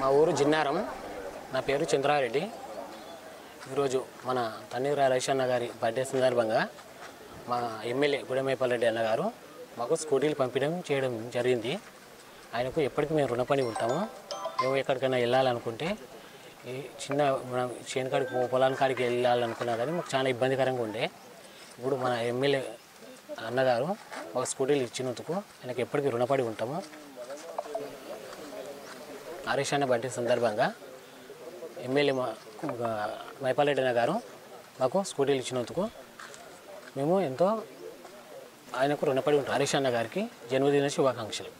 మా ఊరు జిన్నారం. నా పేరు చంద్రారెడ్డి. ఈరోజు మన తన్నీర రవిశన్న గారి బర్త్డే సందర్భంగా మా ఎమ్మెల్యే గుడమేపల్రెడ్డి అన్న గారు మాకు స్కూటీలు పంపించడం చేయడం జరిగింది. ఆయనకు ఎప్పటికీ మేము రుణపడి ఉంటాము. మేము ఎక్కడికైనా వెళ్ళాలనుకుంటే ఈ చిన్న మనం చేనుకాడికి పొలానికి కాడికి వెళ్ళాలనుకున్నా కానీ మాకు చాలా ఇబ్బందికరంగా ఉండే. ఇప్పుడు మన ఎమ్మెల్యే అన్నగారు ఒక స్కూటీలు ఇచ్చినందుకు ఆయనకు ఎప్పటికీ రుణపడి ఉంటాము. హరీష్ అన్న బర్త్డే సందర్భంగా ఎమ్మెల్యే మా మైపాలరెడ్డి అన్న గారు మాకు స్కూటీలు ఇచ్చినందుకు మేము ఎంతో ఆయనకు రుణపడి ఉంటాం. హరీష్ అన్న గారికి జన్మదిన శుభాకాంక్షలు.